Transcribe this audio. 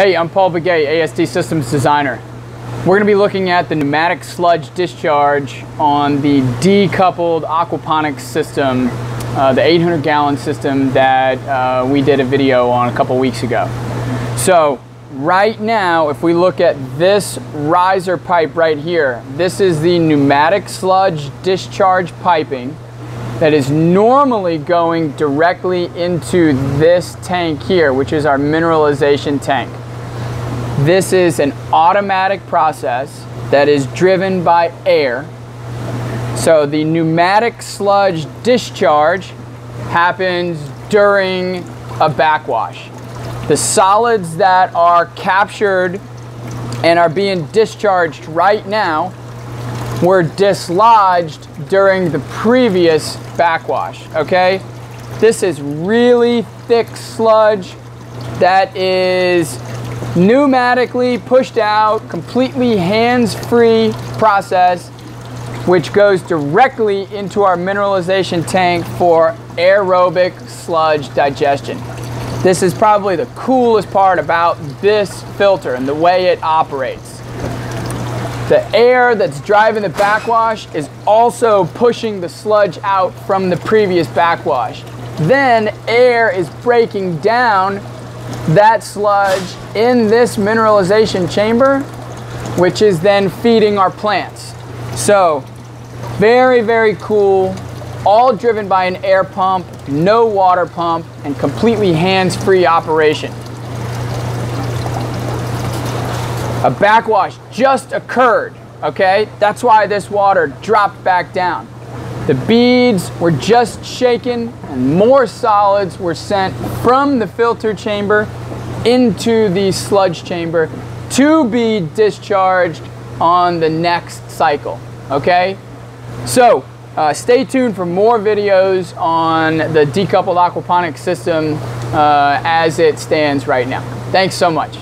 Hey, I'm Paul Begay, AST Systems Designer. We're going to be looking at the pneumatic sludge discharge on the decoupled aquaponics system, uh, the 800 gallon system that uh, we did a video on a couple weeks ago. So right now, if we look at this riser pipe right here, this is the pneumatic sludge discharge piping that is normally going directly into this tank here, which is our mineralization tank. This is an automatic process that is driven by air. So the pneumatic sludge discharge happens during a backwash. The solids that are captured and are being discharged right now were dislodged during the previous backwash, okay? This is really thick sludge that is pneumatically pushed out, completely hands-free process, which goes directly into our mineralization tank for aerobic sludge digestion. This is probably the coolest part about this filter and the way it operates. The air that's driving the backwash is also pushing the sludge out from the previous backwash. Then air is breaking down that sludge in this mineralization chamber, which is then feeding our plants. So very, very cool, all driven by an air pump, no water pump, and completely hands-free operation. A backwash just occurred, okay? That's why this water dropped back down. The beads were just shaken and more solids were sent from the filter chamber into the sludge chamber to be discharged on the next cycle, okay? So uh, stay tuned for more videos on the decoupled aquaponics system uh, as it stands right now. Thanks so much.